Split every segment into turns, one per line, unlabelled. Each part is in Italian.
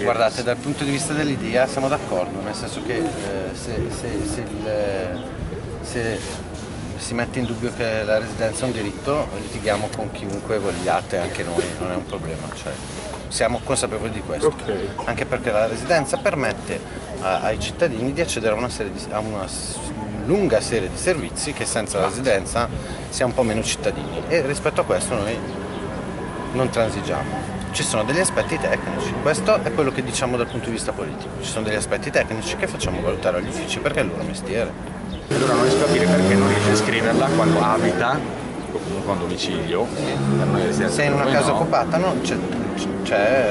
Guardate, dal punto di vista dell'idea siamo d'accordo, nel senso che eh, se, se, se, il, se, si mette in dubbio che la residenza è un diritto, litighiamo con chiunque vogliate, anche noi, non è un problema. Cioè, siamo consapevoli di questo,
okay.
anche perché la residenza permette a, ai cittadini di accedere a una, di, a una lunga serie di servizi che senza la residenza si ha un po' meno cittadini e rispetto a questo noi non transigiamo. Ci sono degli aspetti tecnici, questo è quello che diciamo dal punto di vista politico, ci sono degli aspetti tecnici che facciamo valutare agli uffici perché è il loro mestiere.
Allora non riesco a capire perché non riesce a scriverla quando abita o comunque a domicilio.
Se in una casa no. occupata no, c'è,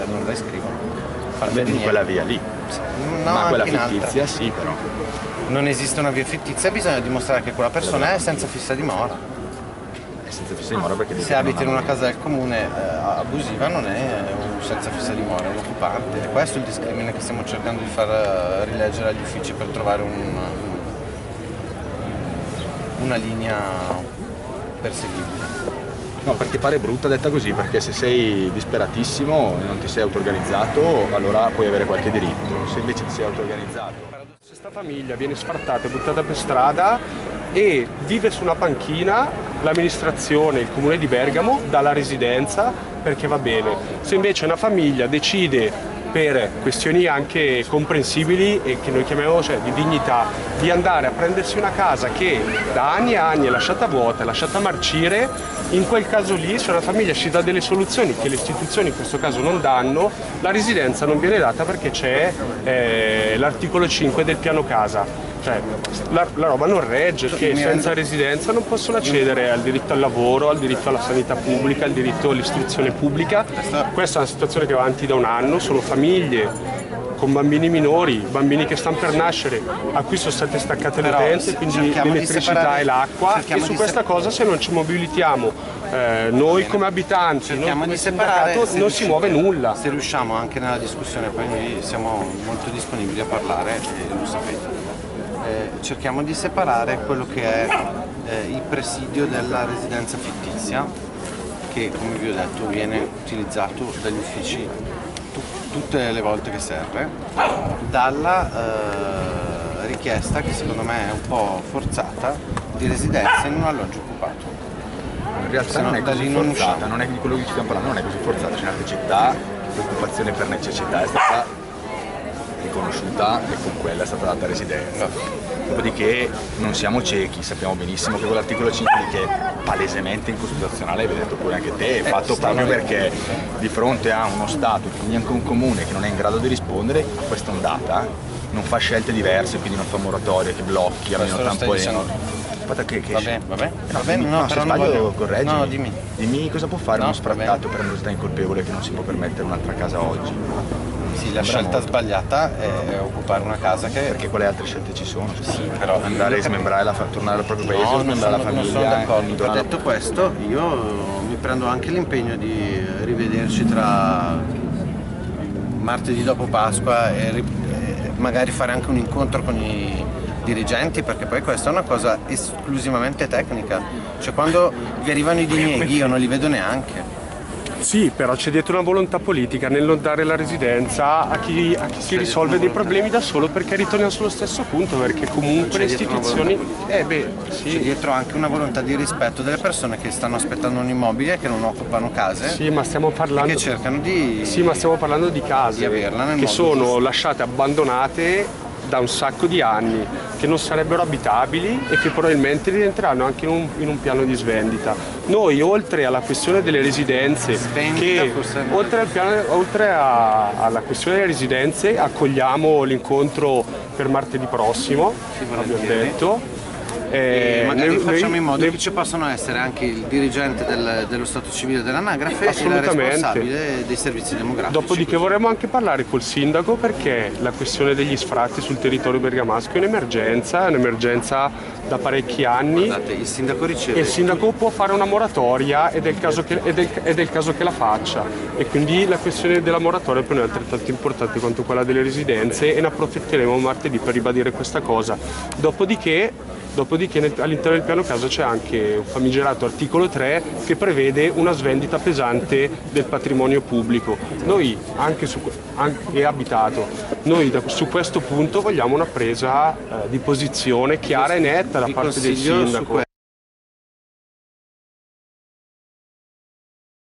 non la iscrivono.
In quella via lì.
No,
Ma quella
fittizia
sì però.
Non esiste una via fittizia, bisogna dimostrare che quella persona è senza fissa dimora
senza fissa dimora perché
se abiti in una casa del comune eh, abusiva non è un senza fissa dimora, è un occupante. E questo è il discrimine che stiamo cercando di far eh, rileggere agli uffici per trovare un, una linea perseguibile.
No, perché pare brutta detta così, perché se sei disperatissimo e non ti sei auto-organizzato, allora puoi avere qualche diritto. Se invece ti sei auto-organizzato.
Se questa famiglia viene sfartata e buttata per strada e vive su una panchina, l'amministrazione, il comune di Bergamo dà la residenza perché va bene. Se invece una famiglia decide per questioni anche comprensibili e che noi chiamiamo cioè, di dignità, di andare a prendersi una casa che da anni e anni è lasciata vuota, è lasciata marcire, in quel caso lì se una famiglia ci dà delle soluzioni che le istituzioni in questo caso non danno, la residenza non viene data perché c'è eh, l'articolo 5 del piano casa. Cioè, la, la, roba non regge, perché senza residenza non possono accedere al diritto al lavoro, al diritto alla sanità pubblica, al diritto all'istruzione pubblica. Questa è una situazione che va avanti da un anno, sono famiglie con bambini minori, bambini che stanno per nascere, a cui sono state staccate le utenze, quindi l'elettricità e l'acqua e su questa cosa se non ci mobilitiamo eh, noi come abitanti,
cerchiamo
noi
di separare,
non si muove nulla.
Se riusciamo anche nella discussione, poi noi siamo molto disponibili a parlare e lo sapete. Eh, cerchiamo di separare quello che è eh, il presidio della residenza fittizia che come vi ho detto viene utilizzato dagli uffici tutte le volte che serve, dalla eh, richiesta che secondo me è un po' forzata di residenza in un alloggio occupato.
In realtà non è così non forzata, non è di quello che ci stiamo parlando, non è così forzata, c'è in altre città l'occupazione per necessità è stata riconosciuta e con quella è stata data residenza. Dopodiché non siamo ciechi, sappiamo benissimo che quell'articolo 5 che è palesemente incostituzionale, hai detto pure anche te, è fatto proprio perché di fronte a uno Stato, quindi anche un comune che non è in grado di rispondere a questa ondata, non fa scelte diverse, quindi non fa moratorie che blocchi, almeno tamponino.
Aspetta che, che... Vabbè, vabbè.
No, va bene, no, no, se sbaglio voglio... correggi.
No, dimmi.
Dimmi cosa può fare no, uno sfrattato per morosità incolpevole che non si può permettere un'altra casa oggi.
Sì, la scelta molto. sbagliata è occupare una casa che...
Perché quale altre scelte ci sono? Cioè,
sì, però...
Andare a smembrare, la, tornare al proprio paese, no, smembrare la famiglia...
Non sono d'accordo. Detto questo, io mi prendo anche l'impegno di rivederci tra martedì dopo Pasqua e magari fare anche un incontro con i dirigenti perché poi questa è una cosa esclusivamente tecnica. Cioè quando vi arrivano i dinieghi io non li vedo neanche
sì, però c'è dietro una volontà politica nel non dare la residenza a chi, a chi si risolve dei problemi da solo perché ritorniamo sullo stesso punto, perché comunque le istituzioni...
Eh beh, sì. C'è dietro anche una volontà di rispetto delle persone che stanno aspettando un immobile, che non occupano case.
Sì, ma stiamo parlando...
che cercano di...
Sì, ma stiamo parlando di case
di averla
che sono lasciate abbandonate da un sacco di anni, che non sarebbero abitabili e che probabilmente rientreranno anche in un, in un piano di svendita. Noi oltre alla questione delle residenze, che, oltre, piano, oltre a, alla questione delle residenze accogliamo l'incontro per martedì prossimo, sì, abbiamo detto,
eh, magari noi, facciamo in modo noi, che ci possano essere anche il dirigente del, dello Stato civile dell'anagrafe e la responsabile dei servizi demografici.
Dopodiché vorremmo anche parlare col sindaco perché la questione degli sfratti sul territorio bergamasco è un'emergenza, è un'emergenza da parecchi anni.
Guardate, il sindaco riceve.
E il sindaco può fare una moratoria ed è, il caso che, è, ed è il caso che la faccia. E quindi la questione della moratoria per noi è altrettanto importante quanto quella delle residenze e ne approfitteremo martedì per ribadire questa cosa. Dopodiché Dopodiché all'interno del piano casa c'è anche un famigerato articolo 3 che prevede una svendita pesante del patrimonio pubblico. Noi, anche su, anche, abitato, noi da- su questo punto vogliamo una presa eh, di posizione chiara e netta da parte del sindaco.